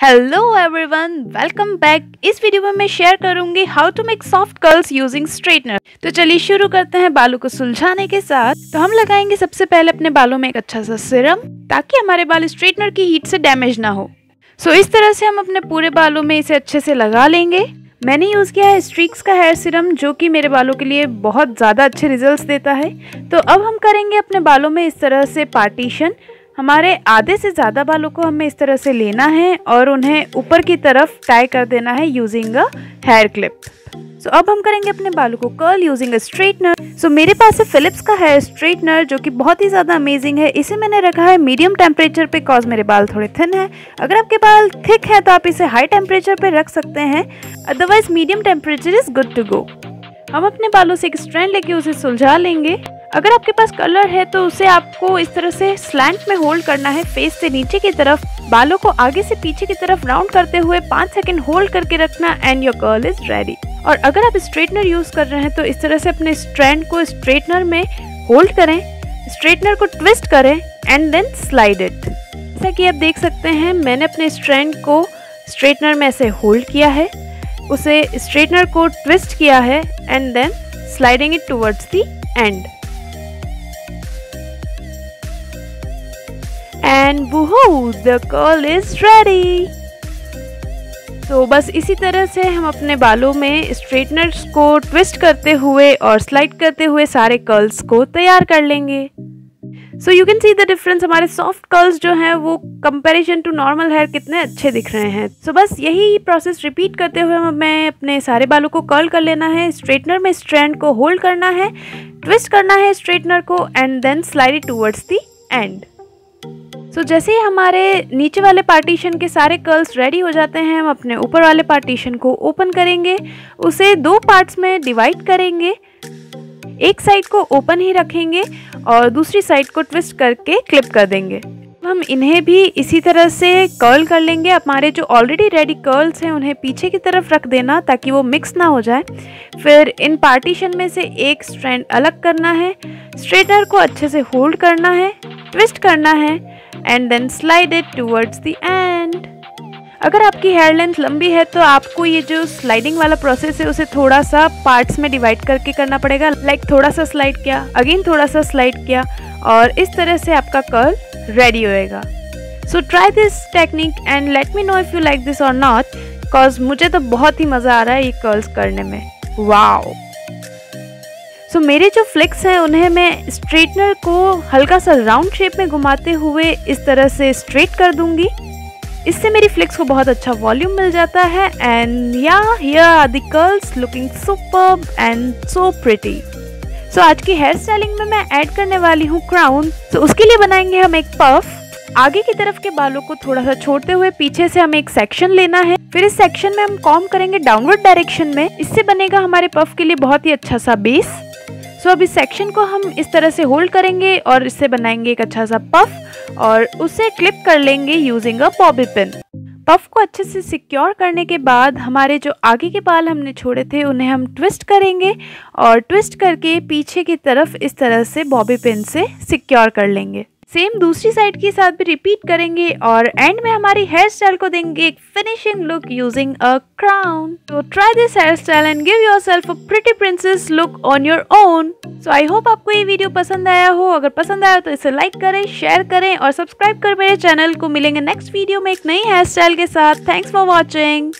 Hello everyone welcome back इस video में मैं शेयर करूँगी how to make soft curls using straightener तो चलिए शुरू करते हैं बालों को सुलझाने के साथ। तो हम लगाएँगे सबसे पहले अपने बालों में एक अच्छा सा सिरम ताकि हमारे बाल स्ट्रेटनर की हीट से डैमेज ना हो। सो so, इस तरह से हम अपने पूरे बालों में इसे अच्छे से लगा लेंगे। मैंने यूज़ किया है स्ट्रिक्स का हेयर सिरम जो कि मेरे बालों के लिए बहुत ज़्यादा अच्छे रिजल्ट्स देता है। तो अब हम करेंगे अपने बालों में इस तरह से पार्टीशन हमारे आधे से ज़्यादा बालों को हमें इस तरह से लेना है और उन्हें ऊपर की तरफ़ टाई कर देना है using a hair clip so अब हम करेंगे अपने बालों को curl using a straightener so मेरे पास है फिलिप्स का हेयर स्ट्रेटनर जो कि बहुत ही ज़्यादा अमेजिंग है। इसे मैंने रखा है मीडियम टेम्परेचर पे कॉज मेरे बाल थोड़े थिन है। अगर आपके बाल थिक हैं तो आप इसे हाई टेम्परेचर पे रख सकते हैं। Otherwise medium temperature is good to go हम अपने बालों से एक स्ट्रैंड लेके उसे सुलझा लेंगे। अगर आपके पास कलर है तो उसे आपको इस तरह से स्लैंट में होल्ड करना है फेस से नीचे की तरफ़। बालों को आगे से पीछे की तरफ़ राउंड करते हुए पाँच सेकंड होल्ड करके रखना and your curl is ready और अगर आप स्ट्रेटनर यूज़ कर रहे हैं तो इस तरह से अपने स्ट्रैंड को स्ट्रेटनर में होल्ड करें स्ट्रेटनर को ट्विस्ट करें एंड देन स्लाइड इट जैसा कि आप देख सकते हैं, मैंने अपने स्ट्रैंड को स्ट्रेटनर में ऐसे होल्ड किया है। उसे स्ट्रेटनर को ट्विस्ट किया है and then sliding it towards the end end woohoo the curl is ready तो बस इसी तरह से हम अपने बालों में स्ट्रेटनर्स को ट्विस्ट करते हुए और स्लाइड करते हुए सारे कर्ल्स को तैयार कर लेंगे। So you can see the difference हमारे सॉफ्ट कर्ल्स जो हैं वो कंपैरिजन टू नॉर्मल हेयर कितने अच्छे दिख रहे हैं। सो so, बस यही प्रोसेस रिपीट करते हुए हमें अपने सारे बालों को कर्ल कर लेना है। स्ट्रेटनर में स्ट्रैंड को होल्ड करना है ट्विस्ट करना है स्ट्रेटनर को and then slide towards the end so so, जैसे ही हमारे नीचे वाले पार्टीशन के सारे कर्ल्स रेडी हो जाते हैं हम अपने ऊपर वाले पार्टीशन को ओपन करेंगे। उसे दो पार्ट्स में डिवाइड करेंगे। एक साइड को ओपन ही रखेंगे और दूसरी साइड को ट्विस्ट करके क्लिप कर देंगे। हम इन्हें भी इसी तरह से कर्ल कर लेंगे। हमारे जो ऑलरेडी रेडी कर्ल्स हैं उन्हें पीछे की तरफ़ रख देना ताकि वो मिक्स ना हो जाए। फिर इन पार्टीशन में से एक स्ट्रैंड अलग करना है। स्ट्रेटनर को अच्छे से होल्ड करना है ट्विस्ट करना है। And then slide it towards the end अगर आपकी हेयर लेंथ लंबी है तो आपको ये जो स्लाइडिंग वाला प्रोसेस है, उसे थोड़ा सा पार्ट्स में डिवाइड करके करना पड़ेगा। लाइक like थोड़ा सा स्लाइड किया अगेन थोड़ा सा स्लाइड किया, और इस तरह से आपका कर्ल रेडी होएगा। So try this technique and let me know if you like this और नॉट बिकॉज़ मुझे तो बहुत ही मज़ा आ रहा है ये कर्ल्स करने में। वाओ सो so, मेरे जो फ्लिक्स हैं उन्हें मैं स्ट्रेटनर को हल्का सा राउंड शेप में घुमाते हुए इस तरह से स्ट्रेट कर दूँगी। इससे मेरी फ्लिक्स को बहुत अच्छा वॉल्यूम मिल जाता है। एंड या here are the curls looking super and so pretty so आज की हेयर स्टाइलिंग में मैं ऐड करने वाली हूँ क्राउन तो so, उसके लिए बनाएँगे हम एक पफ आगे की तरफ़ के बालों को थोड़ा सा छोड़ते हुए पीछे से हमें एक सेक्शन लेना है। फिर इस सेक्शन में हम कॉम करेंगे डाउनवर्ड डायरेक्शन में। इससे बनेगा हमारे पफ के लिए बहुत ही अच्छा सा बेस सो so, अब इस सेक्शन को हम इस तरह से होल्ड करेंगे और इससे बनाएँगे एक अच्छा सा पफ और उसे क्लिप कर लेंगे using a bobby pin puff को अच्छे से सिक्योर करने के बाद हमारे जो आगे के बाल हमने छोड़े थे उन्हें हम ट्विस्ट करेंगे और ट्विस्ट करके पीछे की तरफ़ इस तरह से बॉबी पिन से सिक्योर कर लेंगे। सेम दूसरी साइड के साथ भी रिपीट करेंगे और एंड में हमारी हेयर स्टाइल को देंगे एक finishing look using a crown तो try this hair style and give yourself a pretty princess look on your own so I hope आपको ये वीडियो पसंद आया हो। अगर पसंद आया तो इसे लाइक करें शेयर करें और सब्सक्राइब कर मेरे चैनल को। मिलेंगे नेक्स्ट वीडियो में एक नई हेयर स्टाइल के साथ। Thanks for watching